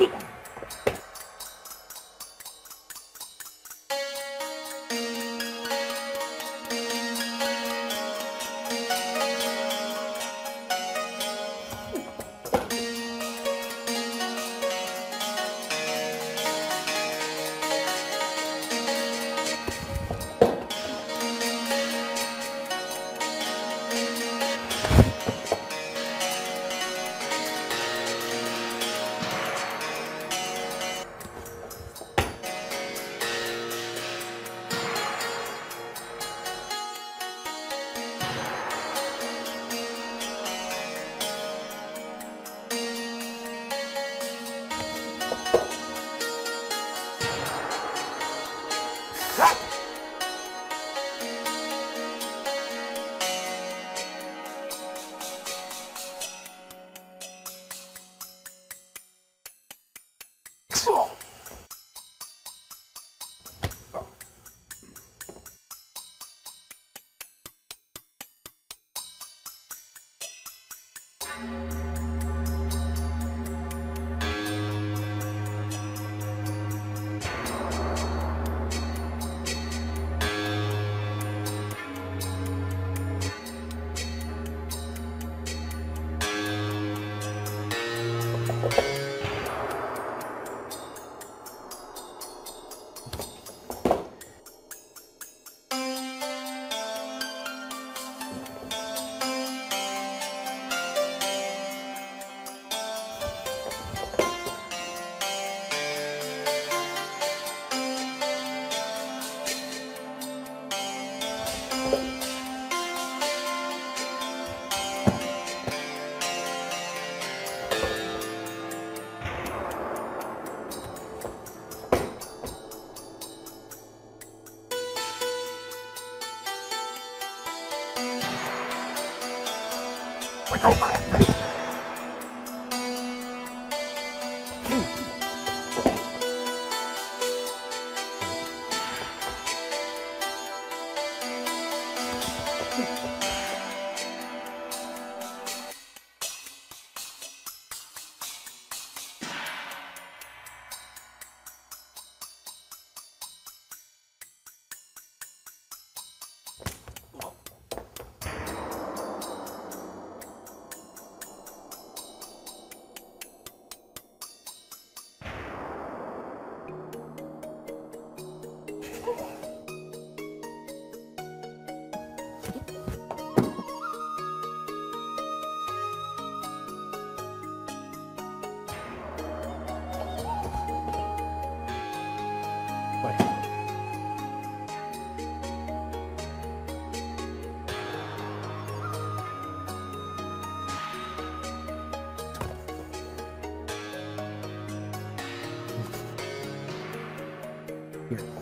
technique Go, go, go. here.